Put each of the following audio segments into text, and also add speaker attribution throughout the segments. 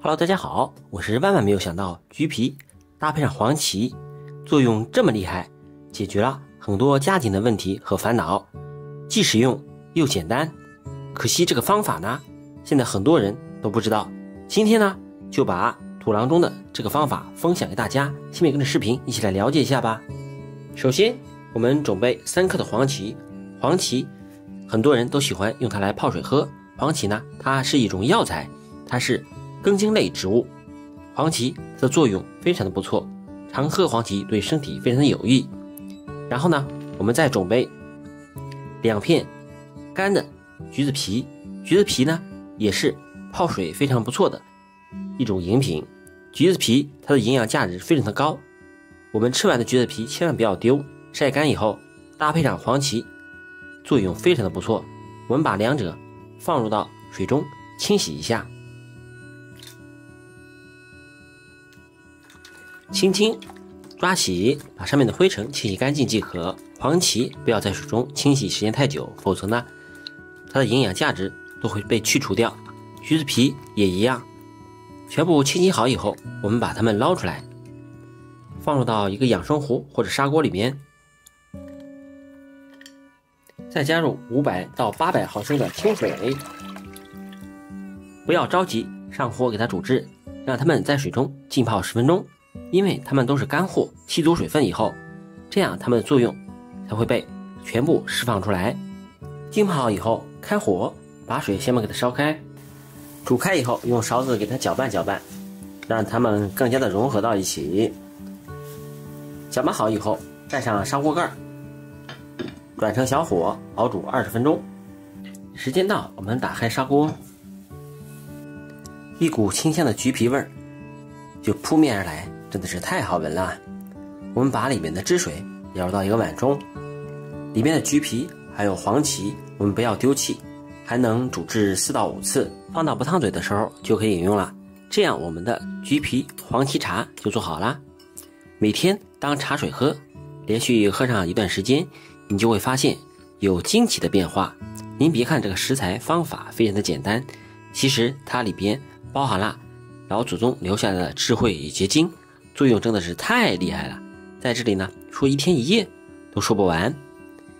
Speaker 1: Hello，大家好，我是万万没有想到橘皮搭配上黄芪，作用这么厉害，解决了很多家庭的问题和烦恼，既实用又简单。可惜这个方法呢，现在很多人都不知道。今天呢，就把土郎中的这个方法分享给大家。下面跟着视频一起来了解一下吧。首先，我们准备三克的黄芪，黄芪很多人都喜欢用它来泡水喝。黄芪呢，它是一种药材，它是。根茎类植物，黄芪它的作用非常的不错，常喝黄芪对身体非常的有益。然后呢，我们再准备两片干的橘子皮，橘子皮呢也是泡水非常不错的一种饮品。橘子皮它的营养价值非常的高，我们吃完的橘子皮千万不要丢，晒干以后搭配上黄芪，作用非常的不错。我们把两者放入到水中清洗一下。轻轻抓洗，把上面的灰尘清洗干净即可。黄芪不要在水中清洗时间太久，否则呢，它的营养价值都会被去除掉。橘子皮也一样，全部清洗好以后，我们把它们捞出来，放入到一个养生壶或者砂锅里面，再加入五百到八百毫升的清水，不要着急上火给它煮制，让它们在水中浸泡十分钟。因为它们都是干货，吸足水分以后，这样它们的作用才会被全部释放出来。浸泡好以后，开火，把水先把给它烧开，煮开以后，用勺子给它搅拌搅拌，让它们更加的融合到一起。搅拌好以后，盖上砂锅盖，转成小火熬煮二十分钟。时间到，我们打开砂锅，一股清香的橘皮味儿就扑面而来。真的是太好闻了！我们把里面的汁水舀入到一个碗中，里面的橘皮还有黄芪，我们不要丢弃，还能煮至四到五次，放到不烫嘴的时候就可以饮用了。这样我们的橘皮黄芪茶就做好了，每天当茶水喝，连续喝上一段时间，你就会发现有惊奇的变化。您别看这个食材方法非常的简单，其实它里边包含了老祖宗留下来的智慧与结晶。作用真的是太厉害了，在这里呢说一天一夜都说不完。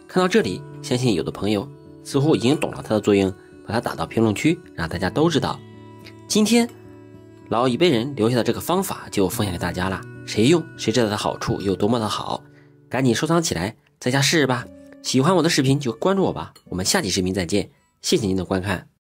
Speaker 1: 看到这里，相信有的朋友似乎已经懂了它的作用，把它打到评论区，让大家都知道。今天老一辈人留下的这个方法就分享给大家了，谁用谁知道它的好处有多么的好，赶紧收藏起来，在家试试吧。喜欢我的视频就关注我吧，我们下期视频再见，谢谢您的观看。